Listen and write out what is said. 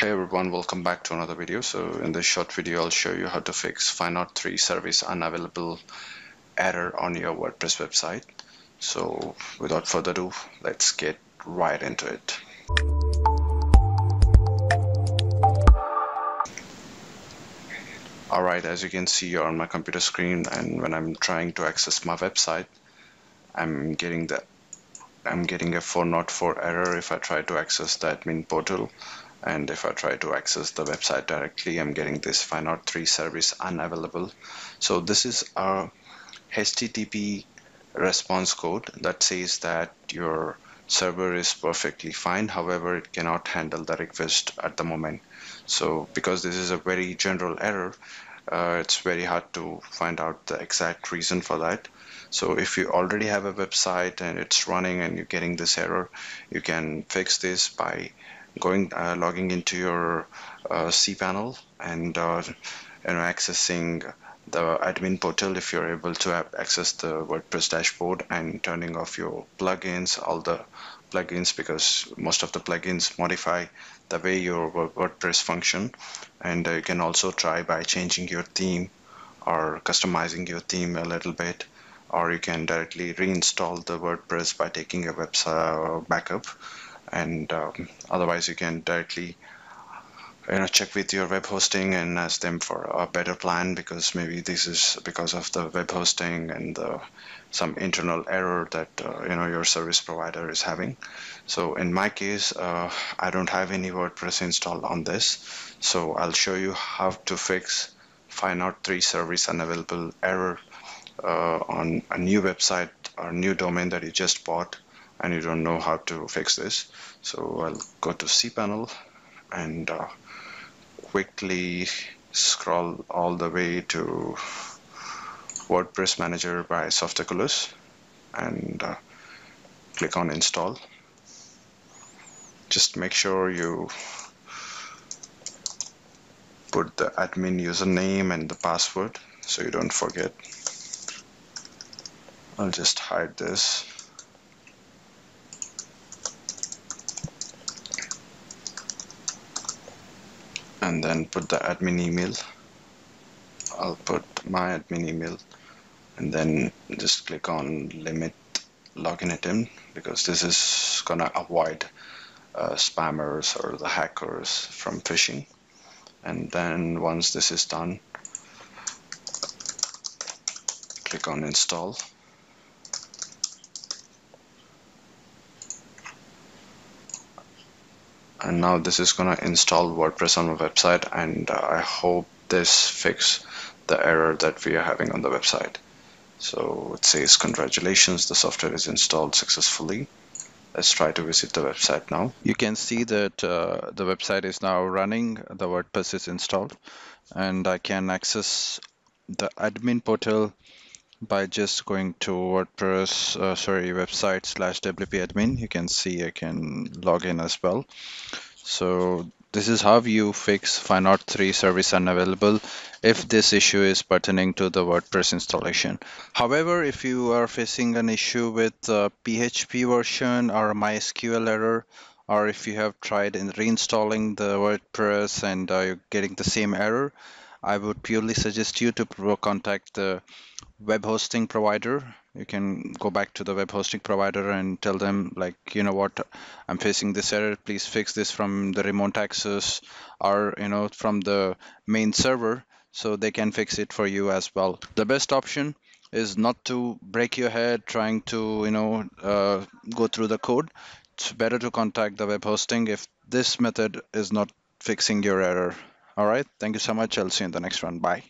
Hey everyone, welcome back to another video. So in this short video, I'll show you how to fix find out three service unavailable error on your WordPress website. So without further ado, let's get right into it. Alright, as you can see on my computer screen and when I'm trying to access my website, I'm getting the I'm getting a 404 error if I try to access the admin portal and if I try to access the website directly I'm getting this 503 service unavailable. So this is a HTTP response code that says that your server is perfectly fine. However it cannot handle the request at the moment. So because this is a very general error uh, it's very hard to find out the exact reason for that. So if you already have a website and it's running and you're getting this error you can fix this by going uh, logging into your uh, cPanel and uh, you know accessing the admin portal if you're able to access the WordPress dashboard and turning off your plugins, all the plugins because most of the plugins modify the way your WordPress function. And uh, you can also try by changing your theme or customizing your theme a little bit or you can directly reinstall the WordPress by taking a website backup and um, otherwise you can directly you know check with your web hosting and ask them for a better plan because maybe this is because of the web hosting and the, some internal error that uh, you know your service provider is having. So in my case uh, I don't have any WordPress installed on this. So I'll show you how to fix 503 service unavailable error uh, on a new website or new domain that you just bought and you don't know how to fix this. So I'll go to cPanel and uh, quickly scroll all the way to WordPress Manager by Softaculous and uh, click on install. Just make sure you put the admin username and the password so you don't forget. I'll just hide this and then put the admin email. I'll put my admin email and then just click on limit login item because this is gonna avoid uh, spammers or the hackers from phishing. And then once this is done click on install and now this is gonna install WordPress on my website and uh, I hope this fix the error that we are having on the website. So it says congratulations the software is installed successfully. Let's try to visit the website now. You can see that uh, the website is now running the WordPress is installed and I can access the admin portal by just going to WordPress, uh, sorry, website slash WP admin. You can see I can log in as well. So this is how you fix 503 service unavailable if this issue is pertaining to the WordPress installation. However, if you are facing an issue with PHP version or MySQL error, or if you have tried in reinstalling the WordPress and uh, you're getting the same error, I would purely suggest you to contact the web hosting provider. You can go back to the web hosting provider and tell them like you know what i'm facing this error. Please fix this from the remote access or you know from the main server so they can fix it for you as well. The best option is not to break your head trying to you know uh, go through the code. It's better to contact the web hosting if this method is not fixing your error all right. Thank you so much. I'll see you in the next one bye